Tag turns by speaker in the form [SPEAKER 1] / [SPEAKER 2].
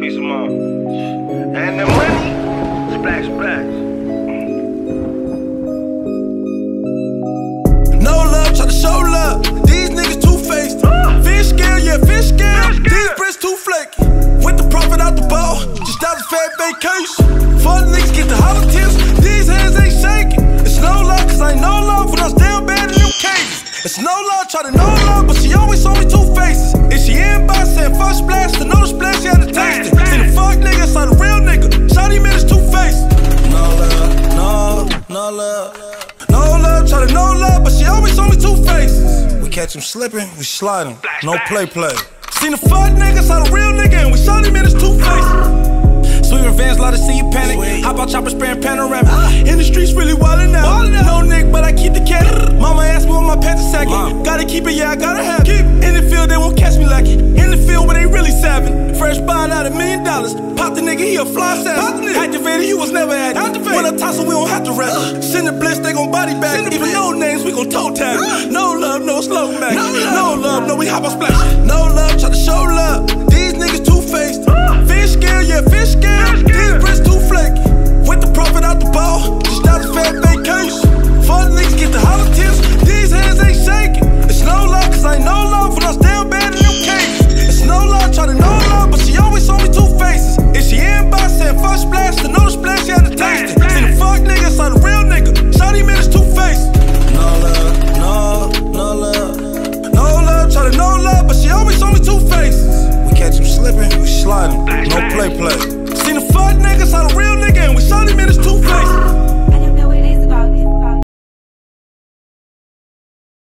[SPEAKER 1] me some more. And the money, splash, splash.
[SPEAKER 2] No love, try to show love. These niggas two faced. Fish scale, yeah, fish scale.
[SPEAKER 1] Fish scale.
[SPEAKER 2] These bricks too flaky. With the profit out the ball, just out of fat vacation. Fuck niggas get the hollow tips. These hands ain't shaking. It's no love, cause I ain't no love when I was down bad in them cages. It's no love, try to no love, but she always saw me two faces. If she in love, no love, but she always me two faces. We catch him slipping, we slide him. No play play. Seen the fuck nigga, saw the real nigga, and we shot him in his two faces. Sweet revenge, lot of see you panic. Hop out chopper spraying panoramic. In the streets, really wildin' out. No nick, but I keep the cat. Mama asked me what my pants are sacking. Gotta keep it, yeah, I gotta Pop the nigga, he a fly savage. Activated, you was never at it. When I toss we don't have to wrestle. Send the blitz, they gon' body bag. Even no names, we gon' toe tag. No love, no slow mag. No love, no, we hop on splash. No